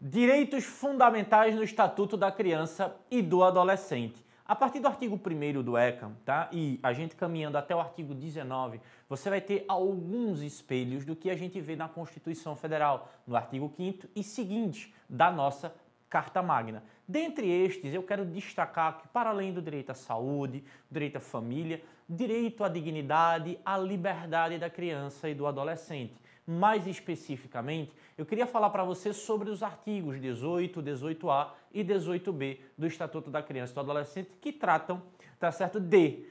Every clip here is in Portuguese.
Direitos fundamentais no Estatuto da Criança e do Adolescente. A partir do artigo 1 do ECA, tá? E a gente caminhando até o artigo 19, você vai ter alguns espelhos do que a gente vê na Constituição Federal, no artigo 5 e seguinte da nossa Carta Magna. Dentre estes, eu quero destacar que, para além do direito à saúde, direito à família, direito à dignidade, à liberdade da criança e do adolescente. Mais especificamente, eu queria falar para você sobre os artigos 18, 18A e 18B do Estatuto da Criança e do Adolescente que tratam, tá certo, de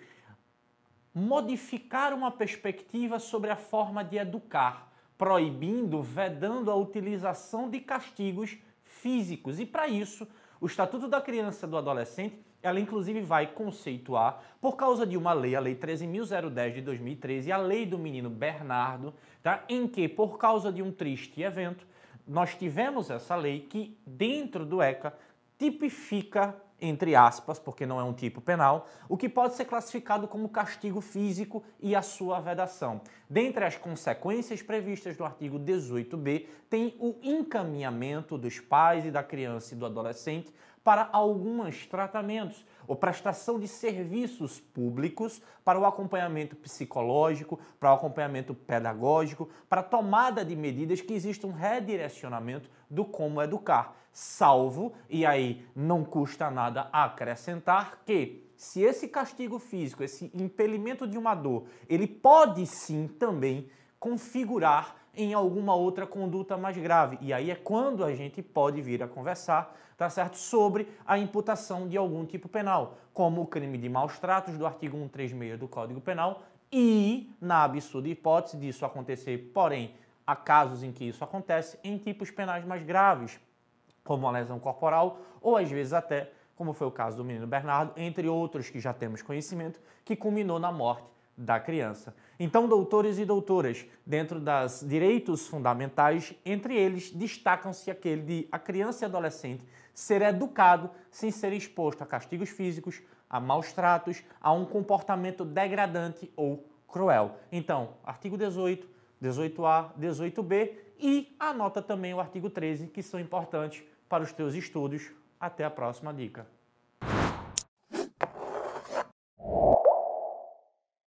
modificar uma perspectiva sobre a forma de educar, proibindo, vedando a utilização de castigos físicos. E para isso, o Estatuto da Criança e do Adolescente, ela inclusive vai conceituar, por causa de uma lei, a Lei 13.010 de 2013, a Lei do Menino Bernardo, tá? em que, por causa de um triste evento, nós tivemos essa lei que, dentro do ECA, tipifica entre aspas, porque não é um tipo penal, o que pode ser classificado como castigo físico e a sua vedação. Dentre as consequências previstas no artigo 18b, tem o encaminhamento dos pais e da criança e do adolescente para alguns tratamentos ou prestação de serviços públicos para o acompanhamento psicológico, para o acompanhamento pedagógico, para a tomada de medidas que exista um redirecionamento do como educar, salvo, e aí não custa nada acrescentar que se esse castigo físico, esse impelimento de uma dor, ele pode sim também configurar em alguma outra conduta mais grave. E aí é quando a gente pode vir a conversar, tá certo, sobre a imputação de algum tipo penal, como o crime de maus tratos do artigo 136 do Código Penal e, na absurda hipótese disso acontecer, porém, há casos em que isso acontece em tipos penais mais graves, como a lesão corporal ou às vezes até, como foi o caso do menino Bernardo, entre outros que já temos conhecimento, que culminou na morte da criança. Então, doutores e doutoras, dentro dos direitos fundamentais, entre eles destacam-se aquele de a criança e adolescente ser educado sem ser exposto a castigos físicos, a maus tratos, a um comportamento degradante ou cruel. Então, artigo 18, 18A, 18B e anota também o artigo 13, que são importantes para os teus estudos. Até a próxima dica.